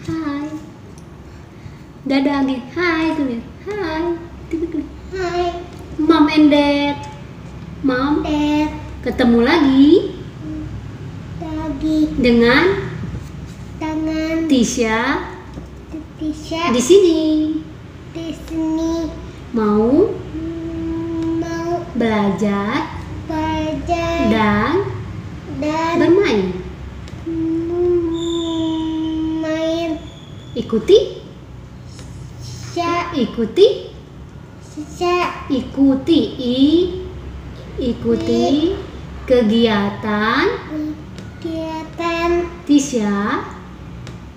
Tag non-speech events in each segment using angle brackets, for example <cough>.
Hai. Dadah nih. Hai tuh nih. Hai. Tuh. Hai, Mom and Dad. Mom, Dad. ketemu lagi Lagi dengan tangan Tisha bisa di sini. di sini Mau Hmm, mau belajar belajar dan dan bermain. Ikuti, bisa ikuti, bisa ikuti, i, ikuti kegiatan. Kegiatan. Tisha.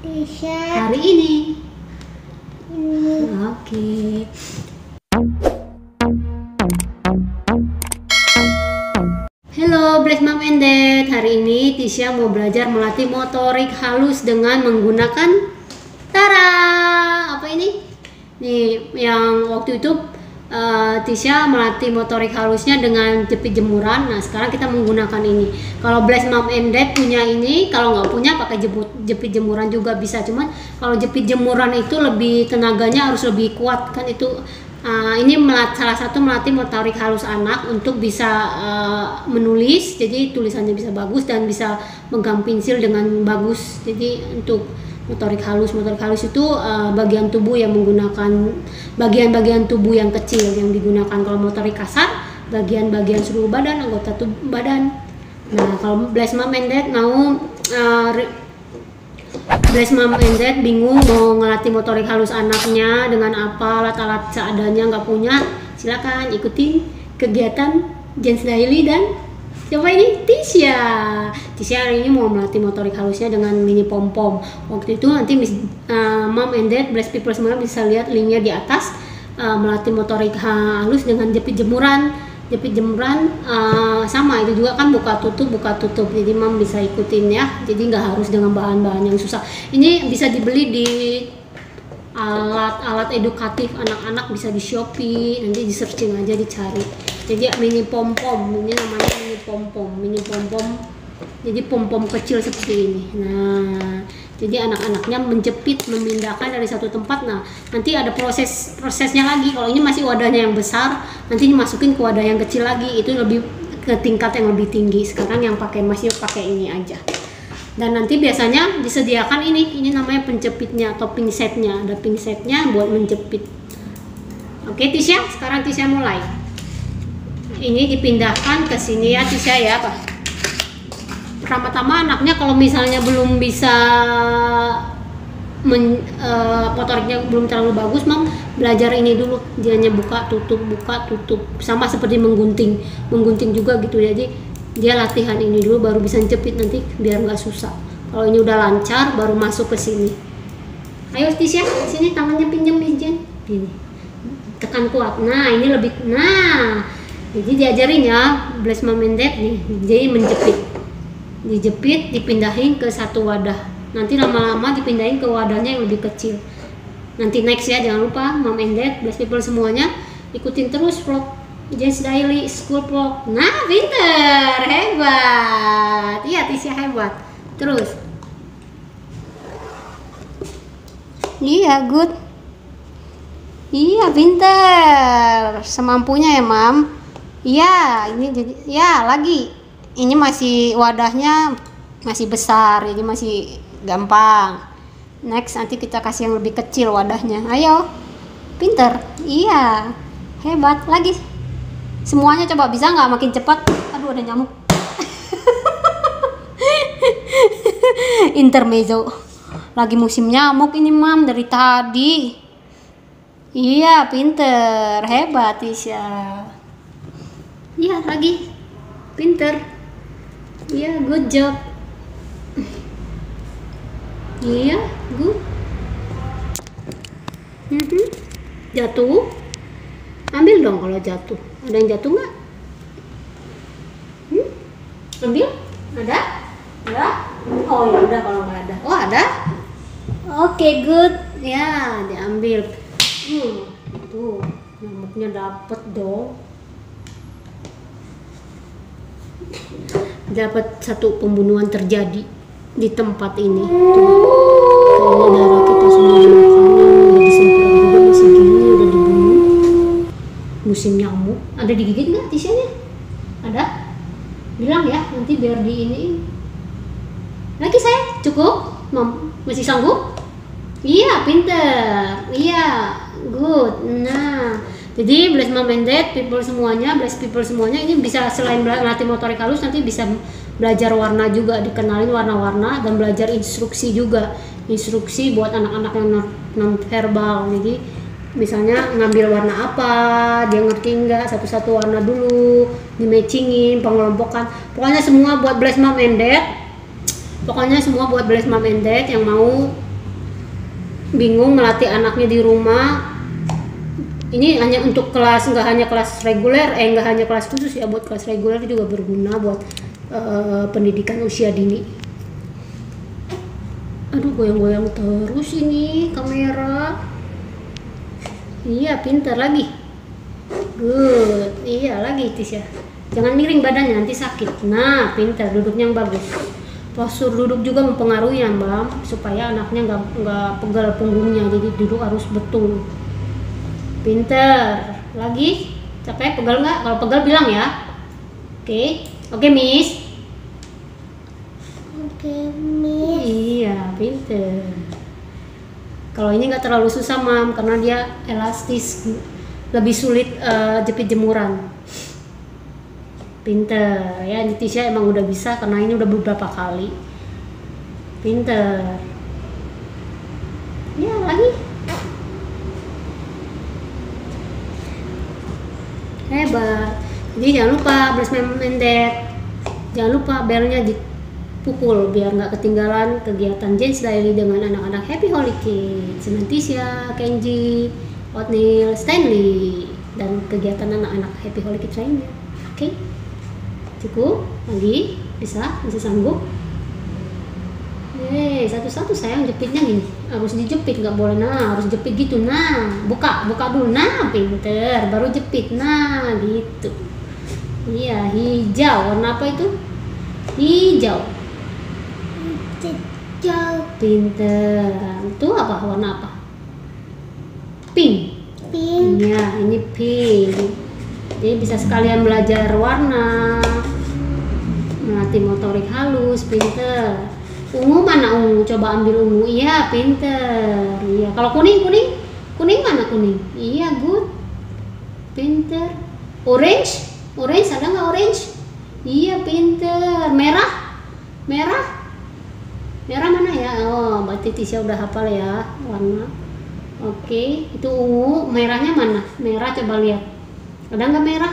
Bisa hari ini. ini. Oke. Halo, Bless Mom and Dad. Hari ini Tisha mau belajar melatih motorik halus dengan menggunakan Tara. Apa ini? Nih, yang waktu itu eh, Tisha melatih motorik halusnya dengan jepit jemuran. Nah, sekarang kita menggunakan ini. Kalau Bless Mom and Dad punya ini, kalau nggak punya pakai jeput, jepit jemuran juga bisa. Cuman kalau jepit jemuran itu lebih tenaganya harus lebih kuat kan itu Uh, ini melat, salah satu melatih motorik halus anak untuk bisa uh, menulis, jadi tulisannya bisa bagus dan bisa megang pensil dengan bagus. Jadi untuk motorik halus, motorik halus itu uh, bagian tubuh yang menggunakan bagian-bagian tubuh yang kecil yang digunakan. Kalau motorik kasar, bagian-bagian seluruh badan, anggota tubuh badan. Nah, kalau and Dad mau uh, and Dad bingung mau ngelatih motorik halus anaknya dengan apa alat-alat seadanya nggak punya silakan ikuti kegiatan Jens Daily dan siapa ini Tisha. Tisha hari ini mau melatih motorik halusnya dengan mini pom pom. Waktu itu nanti Miss, uh, Mom and Dad Bless People semua bisa lihat linknya di atas. Uh, melatih motorik halus dengan jepit jemuran. Jepit jemuran uh, sama. Itu juga kan buka tutup buka tutup. Jadi mam bisa ikutin ya. Jadi nggak harus dengan bahan-bahan yang susah. Ini bisa dibeli di alat-alat edukatif anak-anak. Bisa di Shopee. Nanti di searching aja dicari jadi mini pom pom ini namanya mini pom pom mini pom pom jadi pom pom kecil seperti ini. Nah jadi anak-anaknya menjepit memindahkan dari satu tempat. Nah nanti ada proses prosesnya lagi. Kalau ini masih wadahnya yang besar nanti dimasukin ke wadah yang kecil lagi. Itu lebih ke tingkat yang lebih tinggi. Sekarang yang pakai masih pakai ini aja. Dan nanti biasanya disediakan ini. Ini namanya penjepitnya atau pinsetnya ada pinsetnya buat menjepit. Oke Tisha sekarang Tisha mulai ini dipindahkan ke sini ya Tisha ya Pak. Pertama-tama anaknya kalau misalnya belum bisa men, eh, motoriknya belum terlalu bagus mam belajar ini dulu. Dianya buka tutup buka tutup. Sama seperti menggunting. Menggunting juga gitu jadi dia latihan ini dulu baru bisa jepit nanti biar nggak susah. Kalau ini udah lancar baru masuk ke sini. Ayo Tisha sini tangannya pinjam izin ini. Tekan kuat. Nah ini lebih nah jadi diajarin ya and dad nih. Jadi menjepit. Dijepit dipindahin ke satu wadah. Nanti lama-lama dipindahin ke wadahnya yang lebih kecil. Nanti next ya jangan lupa mom and dad people semuanya ikutin terus vlog Jess Daily School Vlog. Nah pinter hebat. Iya Tisha hebat. Terus. Iya good. Iya pinter. Semampunya ya mam iya ini jadi ya lagi. Ini masih wadahnya masih besar jadi masih gampang. Next nanti kita kasih yang lebih kecil wadahnya. Ayo pinter. Iya hebat. Lagi. Semuanya coba bisa nggak makin cepat? Aduh ada nyamuk. <laughs> Intermezzo. Lagi musim nyamuk ini mam dari tadi. Iya pinter. Hebat Tisha iya lagi. Pinter. Iya good job. Iya good. Mhm. jatuh. Ambil dong kalau jatuh. Ada yang jatuh nggak? Hmm? ambil. Ada? Ada oh ya udah kalau nggak ada. Oh ada? Oke good. Ya diambil. Hmm, tuh nyamuknya dapet dong dapat satu pembunuhan terjadi di tempat ini tuh Kayaknya darah kita semua makanan udah disemprot juga masih gini udah dibunuh. Musim nyamuk. Ada digigit nggak tisianya? Ada? Bilang ya nanti biar di ini. Lagi saya cukup? Mam, masih sanggup? Iya, pinter. Iya, good. Nah, jadi bless mom and dad, people semuanya, bless people semuanya ini bisa selain melatih motorik halus nanti bisa belajar warna juga, dikenalin warna-warna dan belajar instruksi juga. Instruksi buat anak-anak yang non verbal. Jadi misalnya ngambil warna apa, dia ngerti nggak satu-satu warna dulu, di matchingin, pengelompokan. Pokoknya semua buat bless mom and dad. Pokoknya semua buat bless mom and dad yang mau bingung melatih anaknya di rumah ini hanya untuk kelas nggak hanya kelas reguler eh nggak hanya kelas khusus ya buat kelas reguler juga berguna buat eh, pendidikan usia dini. Aduh goyang-goyang terus ini kamera. Iya pintar lagi. Good. Iya lagi Tisha jangan miring badannya nanti sakit. Nah pintar duduknya yang bagus. Postur duduk juga mempengaruhi ya mbak supaya anaknya nggak nggak pegal punggungnya jadi duduk harus betul pinter. Lagi? Capek? Pegal nggak? Kalau pegal bilang ya. Oke. Oke miss. Oke, Miss. iya pinter. Kalau ini nggak terlalu susah mam karena dia elastis. Lebih sulit eh, jepit jemuran. Pinter. Ya Nitisha emang udah bisa karena ini udah beberapa kali. Pinter. Ya lagi hebat. Jadi jangan lupa beres mendet jangan lupa belnya dipukul biar nggak ketinggalan kegiatan Jens Daily dengan anak-anak Happy Holy Kids Senantisya, Kenji, Otnil, Stanley dan kegiatan anak-anak Happy Holy Kids lainnya. Oke? Cukup? Lagi? Bisa? Bisa sanggup Yeay, satu-satu sayang jepitnya gini. Harus dijepit nggak boleh. Nah harus jepit gitu. Nah buka buka dulu. Nah pinter. Baru jepit. Nah gitu. Iya hijau. Warna apa itu? Hijau. Hijau, pinter. Itu apa? Warna apa? Pink. Pink, Iya, ini pink. Jadi bisa sekalian belajar warna, melatih motorik halus, pinter. Ungu mana ungu? Coba ambil ungu. Iya, pinter. Iya. Kalau kuning, kuning, kuning mana kuning? Iya, good. Pinter. Orange, orange ada nggak orange? Iya, pinter. Merah, merah. Merah mana ya? Oh, Mbak Titisya udah hafal ya warna. Oke, itu ungu. Merahnya mana? Merah coba lihat. Ada nggak merah?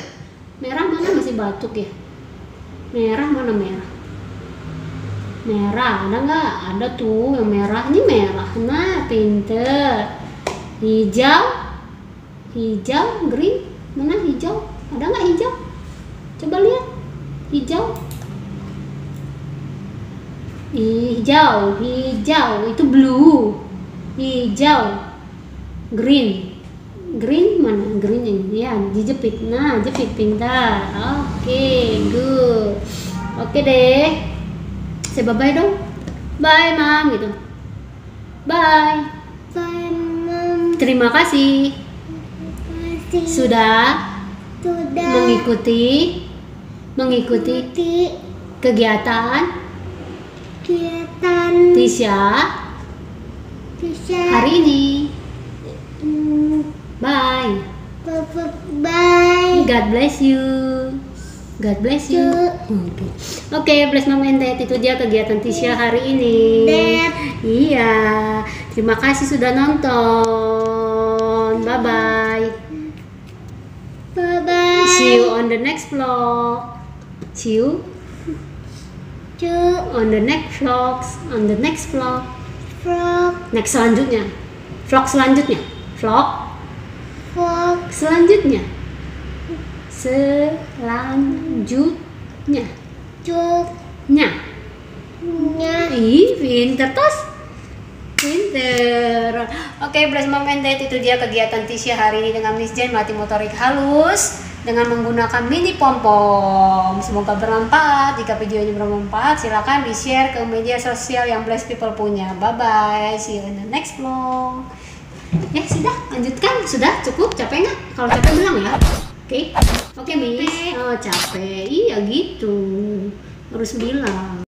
<coughs> Merah mana masih batuk ya? Merah mana merah? Merah ada nggak? Ada tuh yang merah. Ini merah. Nah, pinter. Hijau, hijau, green. Mana hijau? Ada nggak hijau? Coba lihat. Hijau. Hijau, hijau. Itu blue hijau green green mana green ini ya dijepit nah jepit pintar oke good oke deh saya bye bye dong. Bye mam gitu. Bye. Bye, Mom. terima kasih. Masih sudah sudah mengikuti mengikuti kegiatan kegiatan Tisha bisa hari ini. Hmm, bye. Bye God bless you. God bless you. Oke, Oke, bless mom and dad itu dia kegiatan Tisha hari ini. Dad. Iya. Terima kasih sudah nonton. Bye bye. bye bye See you on the next vlog. See you Cuk, on the next vlogs. On the next vlog. frog Next selanjutnya. Vlog selanjutnya. Vlog frog selanjutnya selanjutnya. Cuknya nya ih pinter tos. Pinter. Oke plasma mendet itu dia kegiatan Tisha hari ini dengan Miss Jane melatih motorik halus dengan menggunakan mini pom pom semoga bermanfaat. Jika video ini bermanfaat silahkan di share ke media sosial yang Bless People punya. Bye bye see you in the next vlog. Ya sudah. Lanjutkan. Sudah cukup. Capek nggak? Kalau capek bilang ya. Oke? Okay? Oke, okay, Miss. Oh, capek. Iya gitu. Harus bilang.